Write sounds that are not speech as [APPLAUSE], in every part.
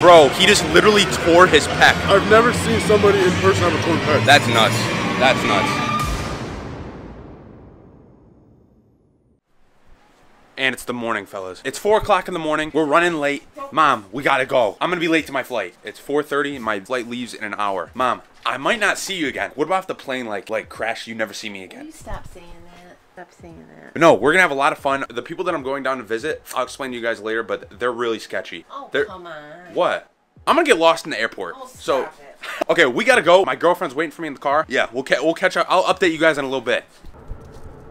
Bro, he just literally tore his pec. I've never seen somebody in person have a torn pec. That's nuts. That's nuts. And it's the morning, fellas. It's 4 o'clock in the morning. We're running late. Mom, we gotta go. I'm gonna be late to my flight. It's 4.30 and my flight leaves in an hour. Mom, I might not see you again. What about if the plane, like, like crash, you never see me Will again? you stop saying that? Stop saying that. No, we're gonna have a lot of fun. The people that I'm going down to visit, I'll explain to you guys later, but they're really sketchy. Oh, they're, come on. What? I'm gonna get lost in the airport. Oh, so, it. [LAUGHS] okay, we gotta go. My girlfriend's waiting for me in the car. Yeah, we'll ca- we'll catch up. I'll update you guys in a little bit.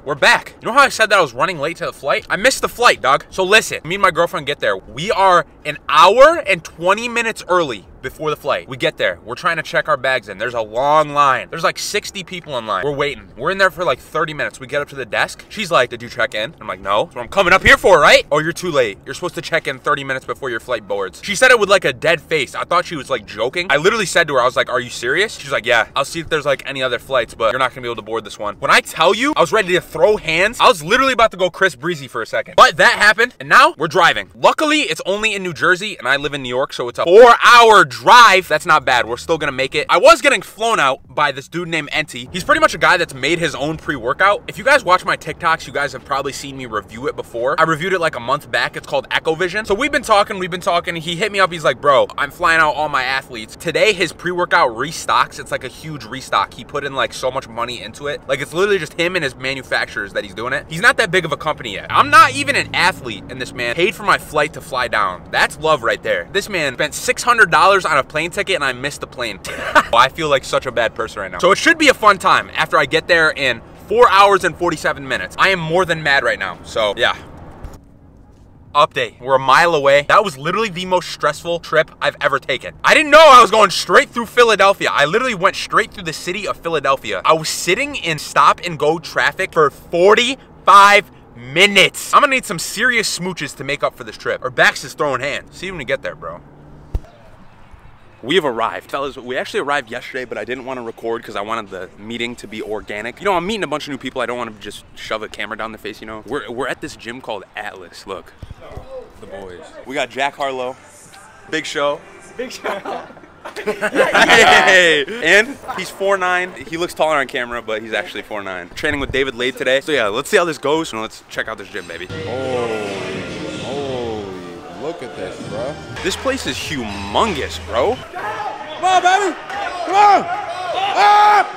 We're back. You know how I said that I was running late to the flight? I missed the flight, dog. So listen, me and my girlfriend get there. We are an hour and 20 minutes early before the flight. We get there. We're trying to check our bags in. There's a long line. There's like 60 people in line. We're waiting. We're in there for like 30 minutes. We get up to the desk. She's like, did you check in? I'm like, no. What I'm coming up here for, right? Oh, you're too late. You're supposed to check in 30 minutes before your flight boards. She said it with like a dead face. I thought she was like joking. I literally said to her, I was like, are you serious? She's like, yeah. I'll see if there's like any other flights, but you're not gonna be able to board this one. When I tell you, I was ready to throw hands. I was literally about to go Chris Breezy for a second. But that happened, and now we're driving. Luckily, it's only in New Jersey, and I live in New York, so it's a four-hour drive. Drive, that's not bad. We're still gonna make it. I was getting flown out by this dude named Enti. He's pretty much a guy that's made his own pre-workout. If you guys watch my TikToks, you guys have probably seen me review it before. I reviewed it like a month back. It's called Echo Vision. So we've been talking, we've been talking. He hit me up. He's like, bro, I'm flying out all my athletes. Today, his pre-workout restocks. It's like a huge restock. He put in like so much money into it. Like it's literally just him and his manufacturers that he's doing it. He's not that big of a company yet. I'm not even an athlete, and this man paid for my flight to fly down. That's love right there. This man spent $600 on a plane ticket, and I missed the plane. [LAUGHS] I feel like such a bad person right now. So it should be a fun time after I get there in four hours and 47 minutes. I am more than mad right now. So yeah. Update. We're a mile away. That was literally the most stressful trip I've ever taken. I didn't know I was going straight through Philadelphia. I literally went straight through the city of Philadelphia. I was sitting in stop and go traffic for 45 minutes. I'm gonna need some serious smooches to make up for this trip. Or Bax is throwing hands. See you when we get there, bro. We have arrived. Fellas, we actually arrived yesterday, but I didn't want to record because I wanted the meeting to be organic. You know, I'm meeting a bunch of new people. I don't want to just shove a camera down their face, you know? We're, we're at this gym called Atilis. Look, the boys. We got Jack Harlow, Big Show. Big show. Hey! And he's 4'9". He looks taller on camera, but he's actually 4'9". Training with David Laid today. So yeah, let's see how this goes and let's check out this gym, baby. Holy, look at this, bro. This place is humongous, bro. Come on, baby. Come on. Up.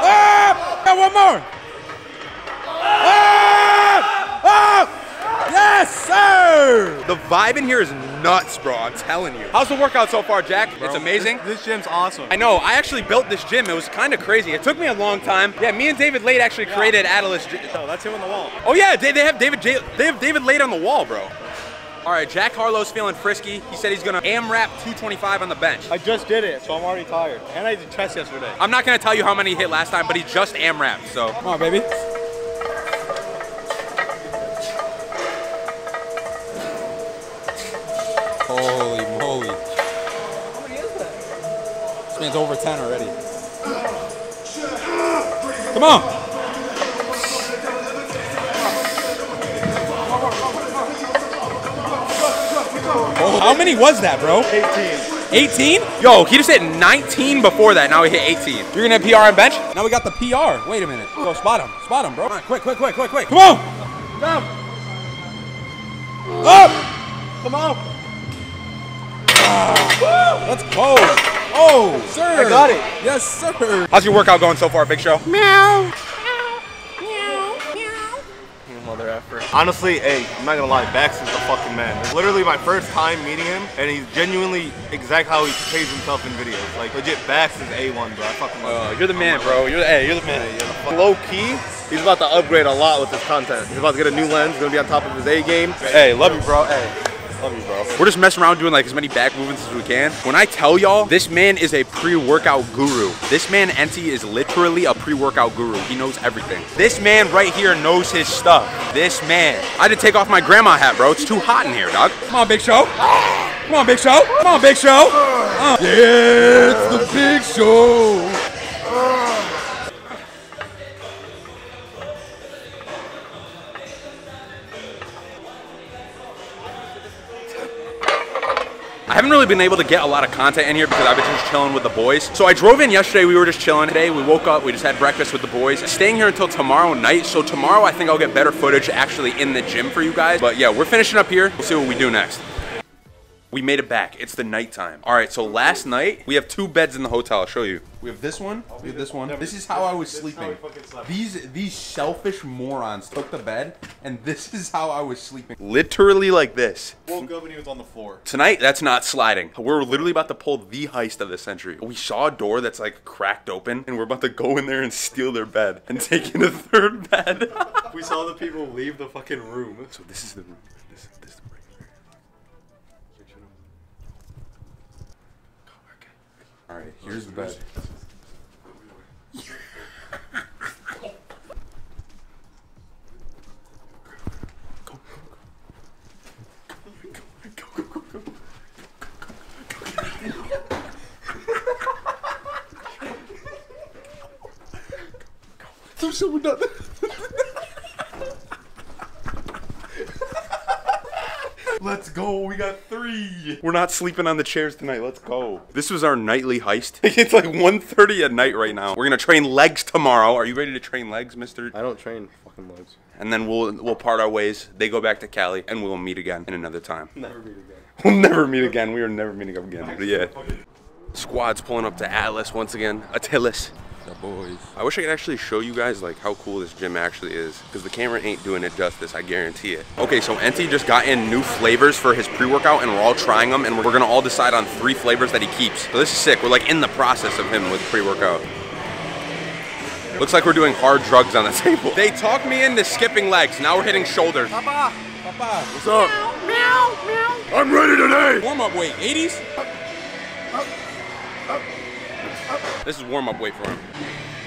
Up. Got one more. Up. Up. Yes, sir. The vibe in here is nuts, bro. I'm telling you. How's the workout so far, Jack? it's amazing. This, this gym's awesome. I know. I actually built this gym. It was kind of crazy. It took me a long time. Yeah, me and David Laid actually created Atilis. Gy- Oh, that's him on the wall. Oh yeah, they, they have David J- they have David Laid on the wall, bro. All right, Jack Harlow's feeling frisky. He said he's gonna AMRAP 225 on the bench. I just did it, so I'm already tired. And I did chest yesterday. I'm not gonna tell you how many he hit last time, but he just AMRAPed. So Come on, baby. Over 10 already. Come on. How many was that, bro? 18. 18? yo, he just hit 19 before that. Now he hit 18. You're gonna PR on bench? Now we got the PR. Wait a minute. Go spot him. Spot him, bro. Come on, quick, quick, quick, quick, quick. Come on. Come. Up. Come on. Ah. Let's go. Oh, sir. I got it. Yes, sir. How's your workout going so far, Big Show? Meow. Meow. Meow. New mother. Honestly, hey, I'm not gonna lie, Bax is the fucking man. It's literally my first time meeting him, and he's genuinely exact how he portrays himself in videos. Like legit, Bax is A1, bro. I fucking love oh, him. you're the man, bro. You're the, hey, you're the man. You're the Low key, he's about to upgrade a lot with his content. He's about to get a new lens, gonna be on top of his A game. Hey, love you, bro. Hey. Love you, bro. We're just messing around doing like as many back movements as we can. When I tell y'all, this man is a pre-workout guru. This man, Enti, is literally a pre-workout guru. He knows everything. This man right here knows his stuff. This man. I had to take off my grandma hat, bro. It's too hot in here, dog. Come on, Big Show. Come on, Big Show. Come on, Big Show. Uh, yeah, it's the Big Show. I haven't really been able to get a lot of content in here because I've been just chilling with the boys. So I drove in yesterday, we were just chilling. Today we woke up, we just had breakfast with the boys. Staying here until tomorrow night. So tomorrow I think I'll get better footage actually in the gym for you guys. But yeah, we're finishing up here. We'll see what we do next. We made it back. It's the nighttime. All right, so last night we have two beds in the hotel. I'll show you. We have this one. We have this one. This is how I was sleeping. These these selfish morons took the bed, and this is how I was sleeping. Literally like this. Woke up and he was on the floor. Tonight, that's not sliding. We're literally about to pull the heist of the century. We saw a door that's like cracked open, and we're about to go in there and steal their bed and take in a third bed. [LAUGHS] We saw the people leave the fucking room. so this is the room. This, this is the regular. All right, here's the bed. So, so done. Let's go. We got three. We're not sleeping on the chairs tonight. Let's go. This was our nightly heist. [LAUGHS] it's like 1.30 at night right now. We're gonna train legs tomorrow. Are you ready to train legs, Mister? I don't train fucking legs. And then we'll we'll part our ways. They go back to Cali, and we'll meet again in another time. Never meet again. We'll never meet again. We are never meeting up again. But yeah. Squad's pulling up to Atilis once again. Atilis. The boys. I wish I could actually show you guys like how cool this gym actually is because the camera ain't doing it justice, I guarantee it. Okay, so Enti just got in new flavors for his pre-workout and we're all trying them and we're gonna all decide on three flavors that he keeps. So this is sick. We're like in the process of him with pre-workout. Looks like we're doing hard drugs on the [LAUGHS] table. They talked me into skipping legs. Now we're hitting shoulders. Papa, Papa, What's up? Meow, meow, meow. I'm ready today. warm up weight, 80s? This is warm-up weight for him.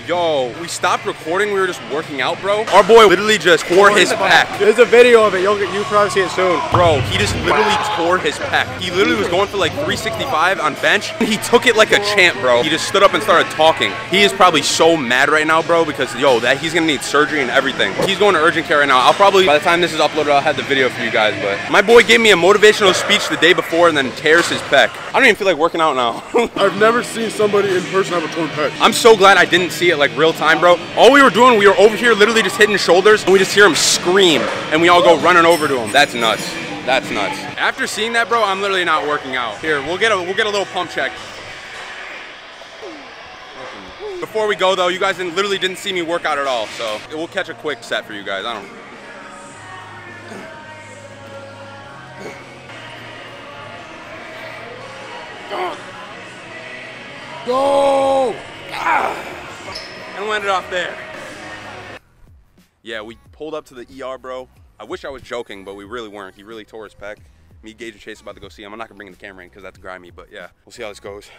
Yo, we stopped recording. We were just working out, bro. Our boy literally just tore his pec. There's a video of it. You'll get you probably see it soon. Bro, he just literally tore his pec. He literally was going for like 365 on bench. [LAUGHS] He took it like a champ, bro. He just stood up and started talking. He is probably so mad right now, bro, because yo, that he's gonna need surgery and everything. He's going to urgent care right now. I'll probably by the time this is uploaded, I'll have the video for you guys. But my boy gave me a motivational speech the day before and then tears his pec. I don't even feel like working out now. [LAUGHS] I've never seen somebody in person have a torn pec. I'm so glad I didn't see it like real time, bro. All we were doing, we were over here literally just hitting shoulders, and we just hear him scream, and we all go running over to him. That's nuts. That's nuts. After seeing that, bro, I'm literally not working out. Here, we'll get a we'll get a little pump check. Before we go though, you guys didn't, literally didn't see me work out at all, so we'll catch a quick set for you guys. I don't. Go! and we'll end landed off there. Yeah, we pulled up to the ER, bro. I wish I was joking, but we really weren't. He really tore his pec. Me, Gage, and Chase about to go see him. I'm not gonna bring the camera in because that's grimy, but yeah, we'll see how this goes.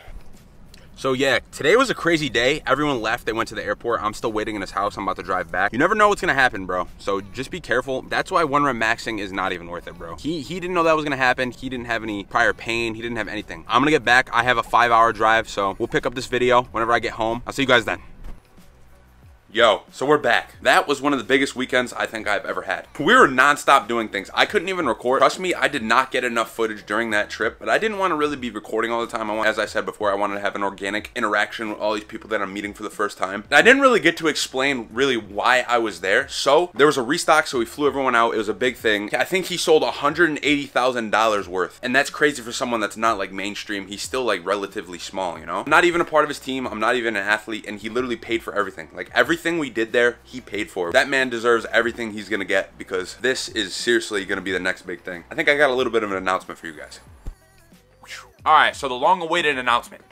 So yeah, today was a crazy day. Everyone left, they went to the airport. I'm still waiting in his house. I'm about to drive back. You never know what's gonna happen, bro. So just be careful. That's why one rep maxing is not even worth it, bro. He he didn't know that was gonna happen. He didn't have any prior pain. He didn't have anything. I'm gonna get back. I have a five hour drive, so we'll pick up this video whenever I get home. I'll see you guys then. Yo, so we're back. That was one of the biggest weekends I think I've ever had. We were nonstop doing things. I couldn't even record. Trust me, I did not get enough footage during that trip, but I didn't want to really be recording all the time. I want, as I said before, I wanted to have an organic interaction with all these people that I'm meeting for the first time. And I didn't really get to explain really why I was there. So there was a restock, so we flew everyone out. It was a big thing. I think he sold $180,000 worth. And that's crazy for someone that's not like mainstream. He's still like relatively small, you know? I'm not even a part of his team. I'm not even an athlete. And he literally paid for everything. Like everything we did there, he paid for. That man deserves everything he's gonna get because this is seriously gonna be the next big thing. I think I got a little bit of an announcement for you guys. All right, so the long-awaited announcement.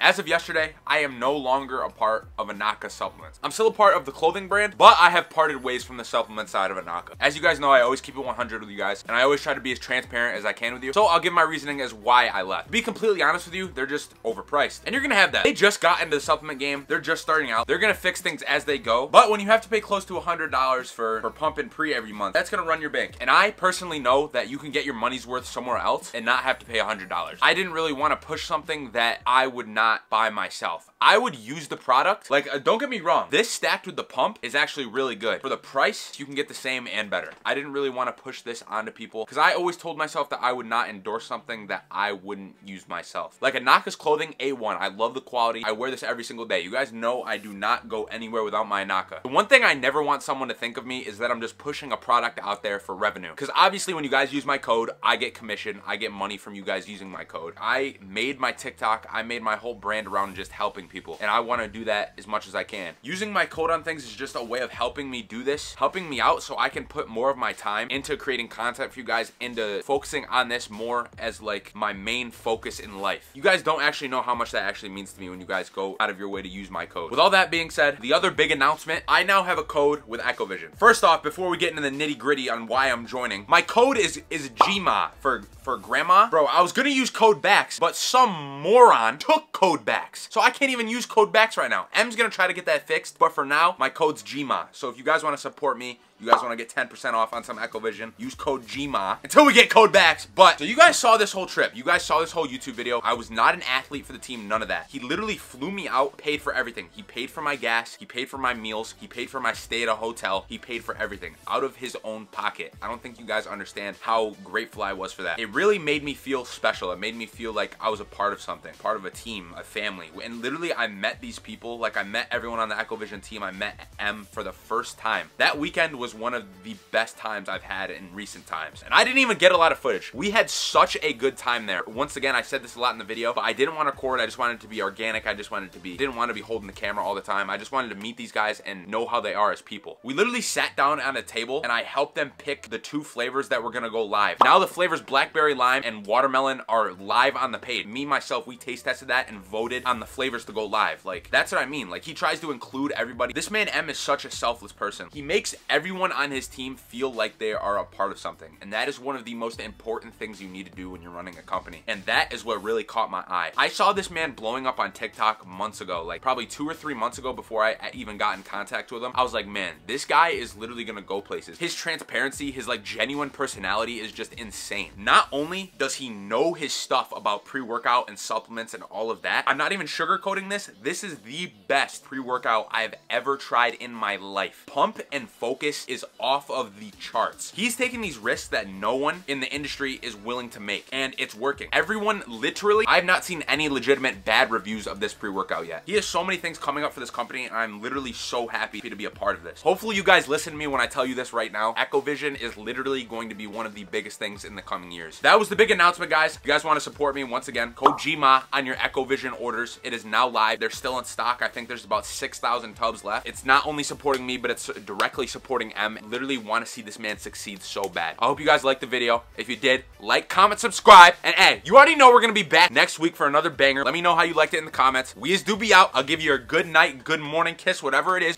As of yesterday, I am no longer a part of Anaka Supplements. I'm still a part of the clothing brand, but I have parted ways from the supplement side of Anaka. As you guys know, I always keep it 100 with you guys, and I always try to be as transparent as I can with you. So I'll give my reasoning as why I left. To be completely honest with you, they're just overpriced. And you're gonna have that. They just got into the supplement game. They're just starting out. They're gonna fix things as they go. But when you have to pay close to $100 for, for pump and pre every month, that's gonna run your bank. And I personally know that you can get your money's worth somewhere else and not have to pay $100. I didn't really want to push something that I would not not buy myself. I would use the product. Like, uh, don't get me wrong. This stacked with the pump is actually really good. For the price, you can get the same and better. I didn't really want to push this onto people because I always told myself that I would not endorse something that I wouldn't use myself. Like Anaka's clothing, A1. I love the quality. I wear this every single day. You guys know I do not go anywhere without my Anaka. The one thing I never want someone to think of me is that I'm just pushing a product out there for revenue. Because obviously when you guys use my code, I get commission. I get money from you guys using my code. I made my TikTok. I made my whole brand around just helping people. And I want to do that as much as I can. Using my code on things is just a way of helping me do this, helping me out so I can put more of my time into creating content for you guys, into focusing on this more as like my main focus in life. You guys don't actually know how much that actually means to me when you guys go out of your way to use my code. With all that being said, the other big announcement, I now have a code with Echovision. First off, before we get into the nitty gritty on why I'm joining, my code is is GMA for for grandma. Bro, I was gonna use code BAX, but some moron took code BAX. So I can't even use code backs right now. M's gonna try to get that fixed, but for now, my code's GMA. So if you guys wanna support me, you guys want to get 10% off on some Echovision, use code GMA until we get code backs. But, so you guys saw this whole trip. You guys saw this whole YouTube video. I was not an athlete for the team, none of that. He literally flew me out, paid for everything. He paid for my gas, he paid for my meals, he paid for my stay at a hotel, he paid for everything out of his own pocket. I don't think you guys understand how grateful I was for that. It really made me feel special. It made me feel like I was a part of something, part of a team, a family. And literally, I met these people, like I met everyone on the Echovision team. I met M for the first time. That weekend was one of the best times I've had in recent times. And I didn't even get a lot of footage. We had such a good time there. Once again, I said this a lot in the video, but I didn't want to record. I just wanted to be organic. I just wanted to be, didn't want to be holding the camera all the time. I just wanted to meet these guys and know how they are as people. We literally sat down on a table and I helped them pick the two flavors that were going to go live. Now the flavors blackberry lime and watermelon are live on the page. Me, myself, we taste tested that and voted on the flavors to go live. Like, that's what I mean. Like, he tries to include everybody. This man M is such a selfless person. He makes everyone on his team feel like they are a part of something. And that is one of the most important things you need to do when you're running a company. And that is what really caught my eye. I saw this man blowing up on TikTok months ago, like probably two or three months ago before I even got in contact with him. I was like, man, this guy is literally gonna go places. His transparency, his like genuine personality is just insane. Not only does he know his stuff about pre-workout and supplements and all of that, I'm not even sugarcoating this. This is the best pre-workout I've ever tried in my life. Pump and Focus is off of the charts. He's taking these risks that no one in the industry is willing to make, and it's working. Everyone literally, I've not seen any legitimate bad reviews of this pre-workout yet. He has so many things coming up for this company, and I'm literally so happy to be a part of this. Hopefully you guys listen to me when I tell you this right now. Echovision is literally going to be one of the biggest things in the coming years. That was the big announcement, guys. If you guys want to support me, once again, code GMA on your Echovision orders. It is now live. They're still in stock. I think there's about 6,000 tubs left. It's not only supporting me, but it's directly supporting M. literally want to see this man succeed so bad. I hope you guys liked the video. If you did, like, comment, subscribe, and hey, you already know we're gonna be back next week for another banger. Let me know how you liked it in the comments. We is do be out. I'll give you a good night, good morning kiss, whatever it is.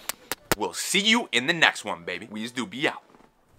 We'll see you in the next one, baby. We is do be out.